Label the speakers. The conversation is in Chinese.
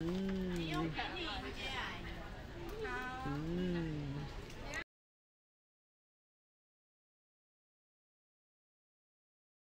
Speaker 1: 嗯，